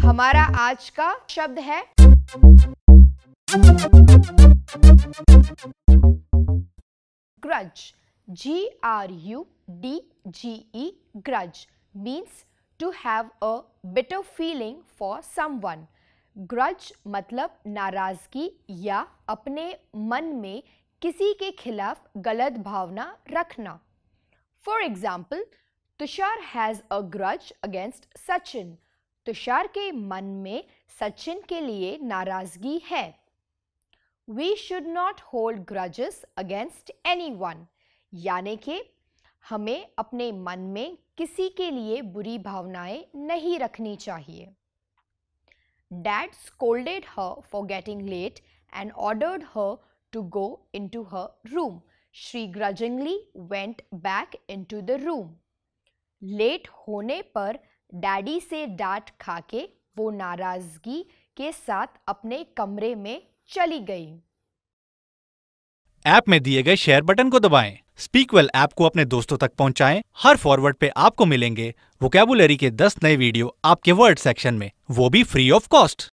हमारा आज का शब्द है। Grudge G R U D G E grudge means to have a better feeling for someone grudge मतलब नाराज़गी या अपने मन में किसी के खिलाफ गलत भावना रखना। For example Tushar has a grudge against Sachin. Tushar के मन में सचिन के लिए नाराज़गी है। We should not hold grudges against anyone यानी कि हमें अपने मन में किसी के लिए बुरी भावनाएँ नहीं रखनी चाहिए। Dad scolded her for getting late and ordered her to go into her room she grudgingly went back into the room late होने पर डैडी से डांट खा के वो नाराज़गी के साथ अपने कमरे में चली गई। ऐप में दिए गए शेयर बटन को दबाएँ। स्पीकवेल ऐप को अपने दोस्तों तक पहुंचाएँ। हर फॉरवर्ड पे आपको मिलेंगे वोकेबुलरी के 10 नए वीडियो आपके वर्ड सेक्शन में। वो भी फ्री ऑफ़ कॉस्ट